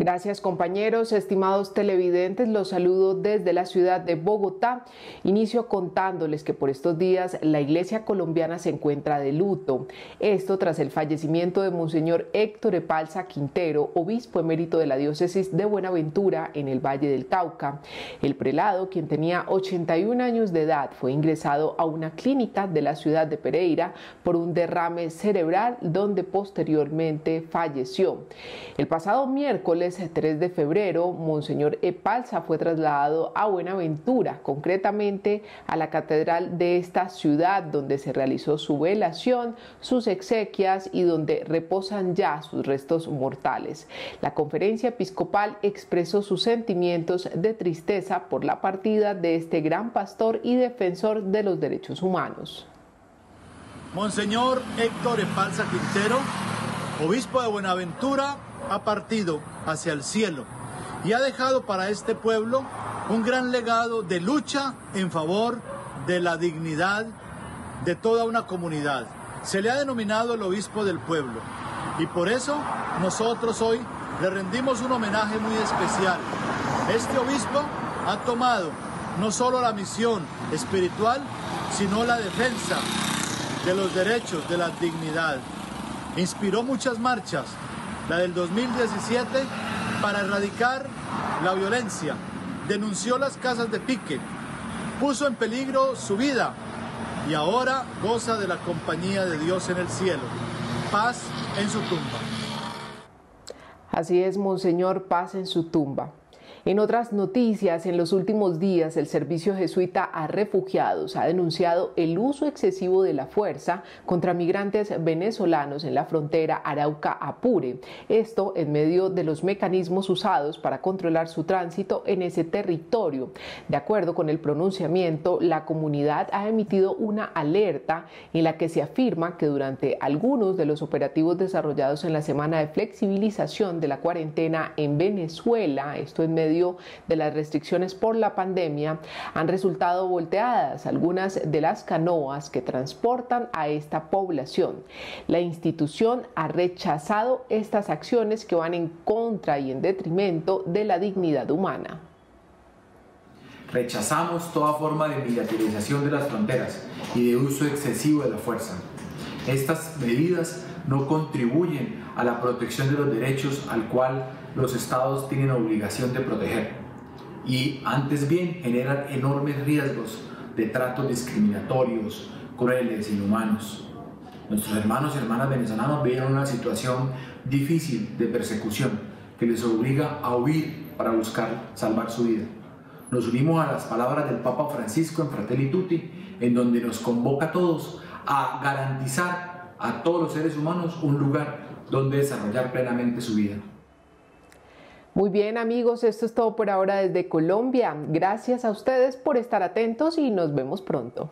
Gracias compañeros, estimados televidentes, los saludo desde la ciudad de Bogotá. Inicio contándoles que por estos días la iglesia colombiana se encuentra de luto. Esto tras el fallecimiento de Monseñor Héctor Epalza Quintero, obispo emérito de la diócesis de Buenaventura en el Valle del Cauca. El prelado, quien tenía 81 años de edad, fue ingresado a una clínica de la ciudad de Pereira por un derrame cerebral donde posteriormente falleció. El pasado miércoles 3 de febrero, Monseñor Epalza fue trasladado a Buenaventura, concretamente a la catedral de esta ciudad, donde se realizó su velación, sus exequias y donde reposan ya sus restos mortales. La conferencia episcopal expresó sus sentimientos de tristeza por la partida de este gran pastor y defensor de los derechos humanos. Monseñor Héctor Epalza Quintero, obispo de Buenaventura, ha partido hacia el cielo y ha dejado para este pueblo un gran legado de lucha en favor de la dignidad de toda una comunidad. Se le ha denominado el obispo del pueblo y por eso nosotros hoy le rendimos un homenaje muy especial. Este obispo ha tomado no solo la misión espiritual, sino la defensa de los derechos, de la dignidad. Inspiró muchas marchas, la del 2017, para erradicar la violencia. Denunció las casas de pique, puso en peligro su vida y ahora goza de la compañía de Dios en el cielo. Paz en su tumba. Así es, Monseñor, paz en su tumba. En otras noticias, en los últimos días, el Servicio Jesuita a Refugiados ha denunciado el uso excesivo de la fuerza contra migrantes venezolanos en la frontera Arauca-Apure. Esto en medio de los mecanismos usados para controlar su tránsito en ese territorio. De acuerdo con el pronunciamiento, la comunidad ha emitido una alerta en la que se afirma que durante algunos de los operativos desarrollados en la semana de flexibilización de la cuarentena en Venezuela, esto en medio de las restricciones por la pandemia, han resultado volteadas algunas de las canoas que transportan a esta población. La institución ha rechazado estas acciones que van en contra y en detrimento de la dignidad humana. Rechazamos toda forma de militarización de las fronteras y de uso excesivo de la fuerza. Estas medidas no contribuyen a la protección de los derechos al cual los estados tienen obligación de proteger y antes bien generan enormes riesgos de tratos discriminatorios, crueles, inhumanos. Nuestros hermanos y hermanas venezolanos viven una situación difícil de persecución que les obliga a huir para buscar salvar su vida. Nos unimos a las palabras del Papa Francisco en Fratelli Tutti, en donde nos convoca a todos a garantizar a todos los seres humanos un lugar donde desarrollar plenamente su vida. Muy bien amigos, esto es todo por ahora desde Colombia. Gracias a ustedes por estar atentos y nos vemos pronto.